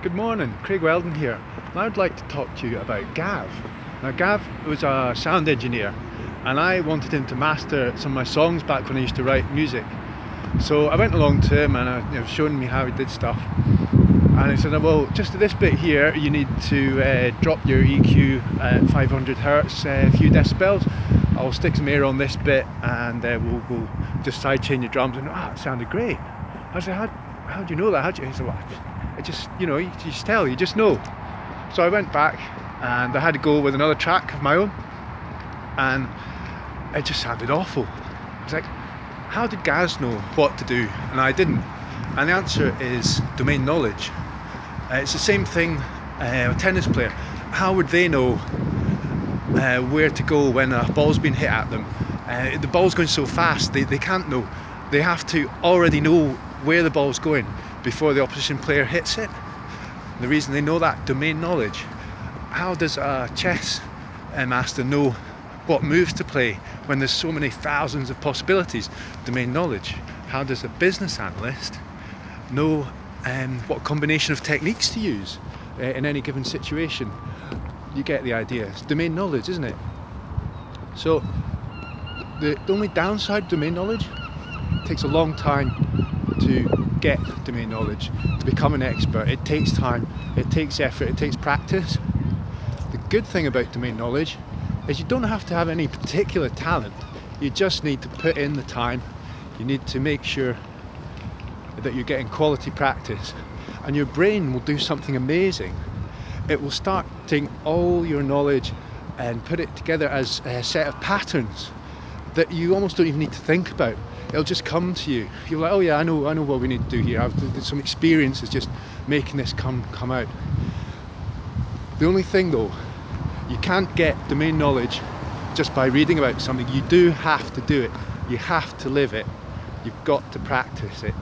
Good morning, Craig Weldon here. And I'd like to talk to you about Gav. Now, Gav was a sound engineer, and I wanted him to master some of my songs back when I used to write music. So I went along to him and I, you know, showing me how he did stuff. And he said, "Well, just this bit here, you need to uh, drop your EQ at 500 hertz, uh, a few decibels. I'll stick some air on this bit, and uh, we'll, we'll just sidechain your drums." And ah, it sounded great. I said, "How, how do you know that? How do you?" He said, "Well, I just, you know, you just tell, you just know. So I went back and I had to go with another track of my own and it just sounded awful. It's like, how did Gaz know what to do and I didn't? And the answer is domain knowledge. Uh, it's the same thing uh, a tennis player. How would they know uh, where to go when a ball's been hit at them? Uh, the ball's going so fast, they, they can't know. They have to already know where the ball's going before the opposition player hits it. The reason they know that domain knowledge. How does a chess uh, master know what moves to play when there's so many thousands of possibilities? Domain knowledge. How does a business analyst know um, what combination of techniques to use uh, in any given situation? You get the idea. It's domain knowledge, isn't it? So the, only downside of domain knowledge takes a long time to get domain knowledge, to become an expert. It takes time, it takes effort, it takes practice. The good thing about domain knowledge is you don't have to have any particular talent. You just need to put in the time. You need to make sure that you're getting quality practice and your brain will do something amazing. It will start taking all your knowledge and put it together as a set of patterns that you almost don't even need to think about it'll just come to you. You're like, oh yeah, I know, I know what we need to do here. I've some experiences just making this come come out. The only thing though, you can't get domain knowledge just by reading about something. You do have to do it. You have to live it. You've got to practice it.